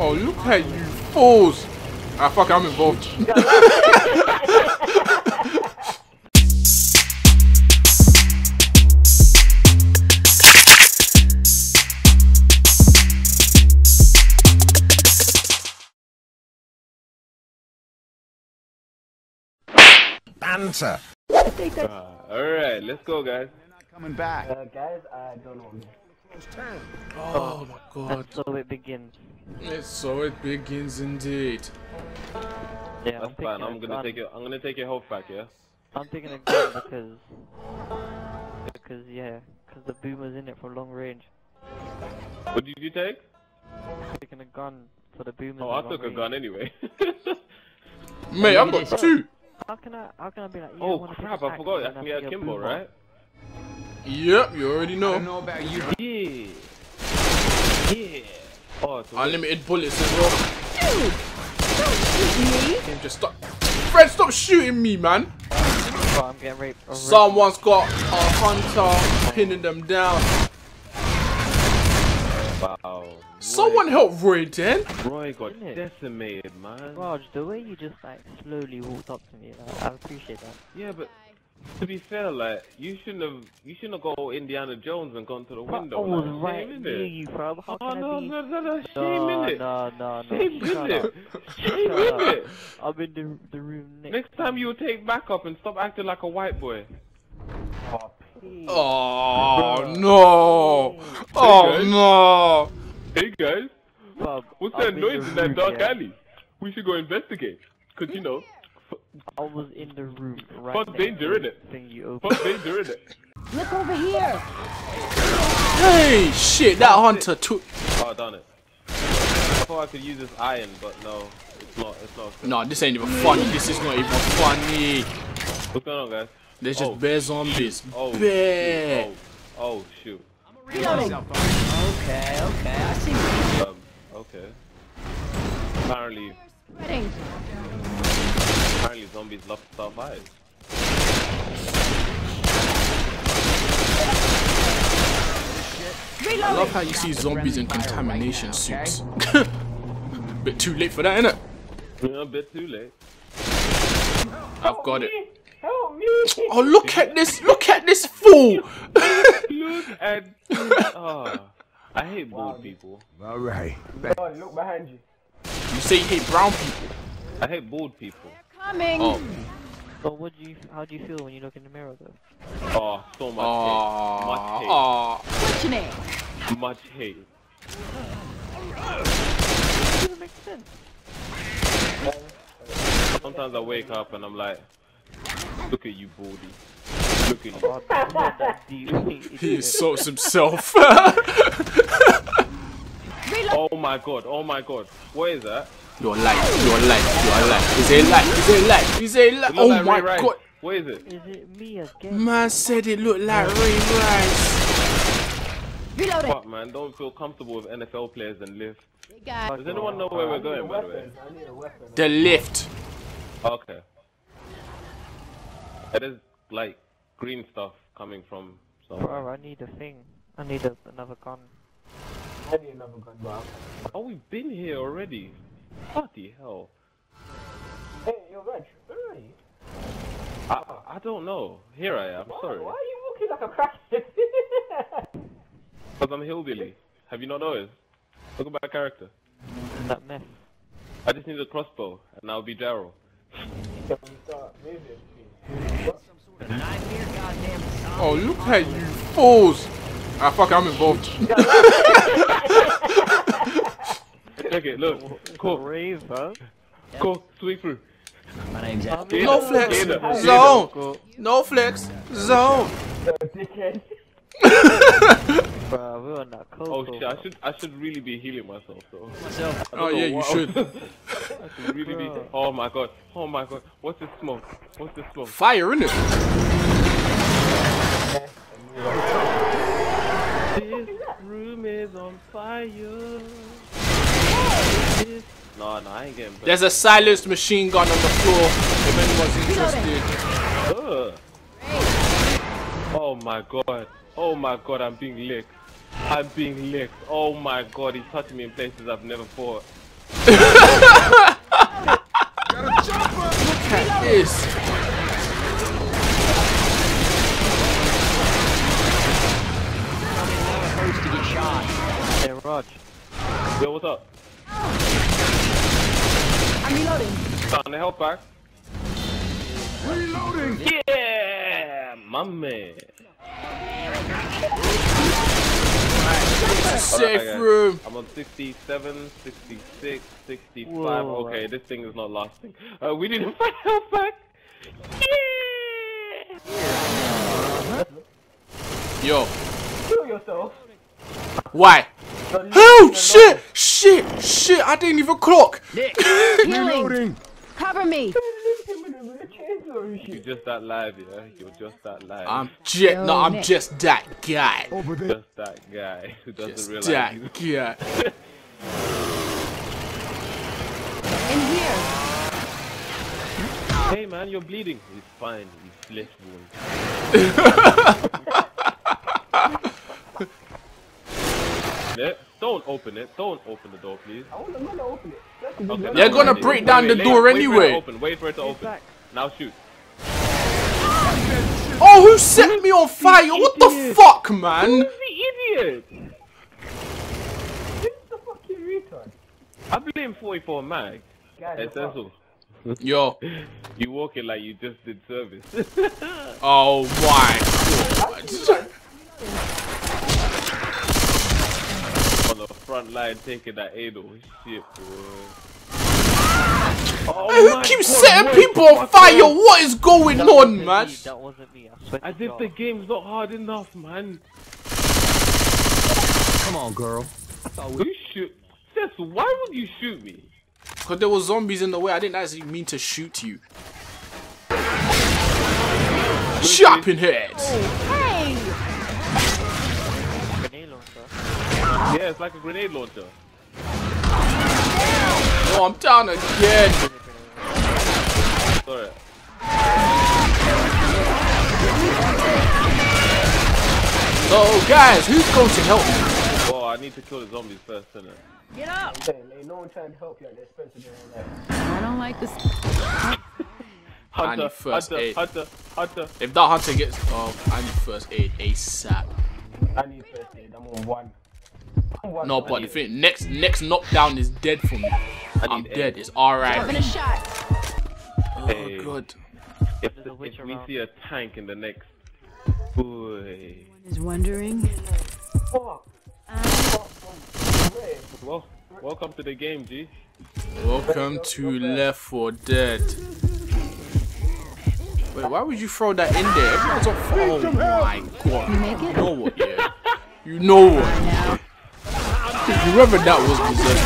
Oh, look at you fools! Ah, fuck, I'm involved. Banter. Uh, Alright, let's go, guys. Coming back. Uh, guys, I don't know. Oh my god. And so it begins. It's so it begins indeed. Yeah, That's I'm fine. a I'm gonna gun. take it. I'm gonna take your health back. Yeah. I'm picking a gun because because yeah, because the boomer's in it for long range. What did you take? I'm picking a gun for the boomers. Oh, I long took a gun anyway. Mate, I've got two. How can I? How can I be like? Oh don't wanna pick crap! a I axe forgot. and That's me I at Kimbo, right? Yep, you already know. I know. know about you. Yeah. Yeah. Oh, it's Unlimited bullets as well. Game just stop. Fred, stop shooting me, man. Oh, I'm getting raped. Oh, raped. Someone's got a hunter pinning them down. wow. Someone help Roy then. Roy got Isn't decimated, man. Raj, the way you just like slowly walked up to me, like, I appreciate that. Yeah, but to be fair, like you shouldn't have. You shouldn't have go Indiana Jones and gone to the window. I was like, right shame, near you, bro. How Oh can no, I be? no, no, no! Shame no, in it. no, no, no. Shame Shut in up. it. Shame Shut in up. it. I'm in the, the room next. Next time you take backup and stop acting like a white boy. Oh, oh no! Oh guys. no! Hey guys, Fam, what's I'm that noise the in that dark yeah. alley? We should go investigate. Cause you know, I was in the room right Fuck next danger, to innit? the thing fuck danger in it. Look over here! Hey, shit! That hunter took. Oh, done it. I thought I could use this iron, but no, it's not. It's not. Nah, this ain't even funny. This is not even funny. What's going on, guys? There's just Oh. bare zombies. Oh, Bare. shoot. oh, oh, shoot. Reloading! Okay, okay, I see you. Um, okay. Apparently, Spreading. apparently zombies love to survive. I love how you see zombies in contamination suits. Bit too late for that, innit? Yeah, a bit too late. I've got it. Help me! Oh, look at this! Look at this fool! Look at. Ah, oh, I hate bald people. All right. Oh, look behind you. You say you hate brown people. I hate bald people. They're Coming! Oh. But what do you? How do you feel when you look in the mirror, though? Oh, so much Aww. hate. Aww. What's your name? Much hate. Much hate. doesn't make sense. Sometimes I wake up and I'm like, look at you, baldy. Look at you. That's not that deep. He insults himself. Oh my god, oh my god. What is that? You're alive. You're alive. You're alive. He's alive. He's alive. He's alive. It Oh looks like my Ray Rice. god. What is it? Is it me again? Man said it looked like Ray Rice. Reloading! Fuck man, don't feel comfortable with NFL players and live. Big guy. Does anyone know where we're going, by the way? I need a weapon. The lift. Okay. It is like green stuff coming from somewhere. Bro, I need a thing. I need a, another gun. I need another gun, bro. Oh, we've been here already. Bloody hell. Hey, you're Reg. Where are you? I, I don't know. Here I am, sorry. Why are you walking like a crackhead? Because I'm hillbilly. Have you not noticed? Look at my character. That meth. I just need a crossbow, and I'll be Daryl. Can we start moving, please? Oh, look at you fools. Ah, fuck, I'm involved. Check look. Cool, Rave, huh? cool, sweep through. My name's Ed. No flex. get it, get. Zone. No flex. Zone. Dickhead. Bro, we're on that. Oh shit, I should I should really be healing myself though. I Oh, yeah, you should. I should really be. Oh my god. Oh my god. What's this smoke? What's this smoke? Fire, innit? This room is on fire. This... No, no, I ain't getting. There's a silenced machine gun on the floor if anyone's interested. Oh my god. Oh my god, I'm being licked. I'm being licked. Oh my god, he's touching me in places I've never fought. This. Supposed to get shot. Hey, Raj. Yo, what's up? I'm reloading. Starting the help back. Reloading! Yeah, my man. Safe guys. room. I'm on 67, 66, 65. Whoa. Okay, this thing is not lasting. Uh, we need to find help back. Yeah. Yo. Kill yourself. Why? Oh shit! Shit! Shit! I didn't even clock. Healing. Reloading! Cover me. You're just that live, yeah? You're just that live. I'm just no. I'm Nick. just that guy. Over there. just that guy who doesn't Just realize that he's guy. In here. Hey man, you're bleeding. He's fine. He's flesh wound. Nick, Don't open it. Don't open the door, please. I want to gonna open it. That's Okay, one. They're gonna break wait, down wait, the wait, door wait for it to anyway. open. Wait for it to open. back. Now shoot. Oh, who set me on fire? What the fuck, man? Who's the idiot? This is the fucking retard. I blame 44 mag. Guys, you're Essential. Yo. You walk it like you just did service. Oh my god. On the front line taking that anal. Shit, boy. Oh who Oh keeps God, setting what people on fire? else? What is going That on, man? Me. That wasn't me. I swear As to if God. the game's not hard enough, man. Come on, girl. You shoot. Sis, why would you shoot me? Because there were zombies in the way. I didn't actually mean to shoot you. Chopping heads. Oh, hey! Yeah, it's like a grenade launcher. Oh, I'm down again. Sorry. So, guys, who's going to help me? Oh, I need to kill the zombies first, innit? Get up! saying, ain't no one trying to help you like that, Spencer doing that. I don't like this. Hunter, need first Hunter, aid. Hunter, Hunter. If that hunter gets... Oh, I need first aid ASAP. I need first aid. I'm on one. I'm one. No, but the thing, next next knockdown is dead for me. I'm eh, dead. It's alright. a shot. Oh, Hey. good. If, There's a witch if we around. see a tank in the next... Boy. Is wondering. Fuck. Well, welcome to the game, G. Welcome to Left 4 Dead. Wait, why would you throw that in there? Everyone's on fire. Oh my god. You make You it? know what, yeah? You know what? Now. Whoever that was possessed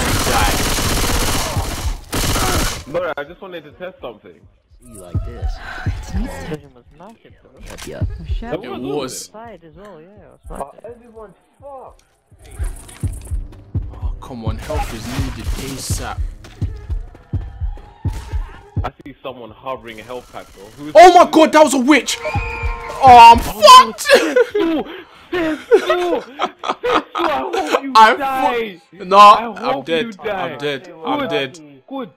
to die. Bro, I just wanted to test something. You like this? Explosion was massive though. Help ya. Oh. It was. Side as well, yeah. It was massive. Oh, everyone's fucked. Oh, come on. Help is needed ASAP. I see someone hovering a health pack, bro. Who's Oh my god, that was a witch! Oh, I'm oh, fucked! I hope you I'm die. No, I I'm dead. you die. I'm dead. I'm dead. Good.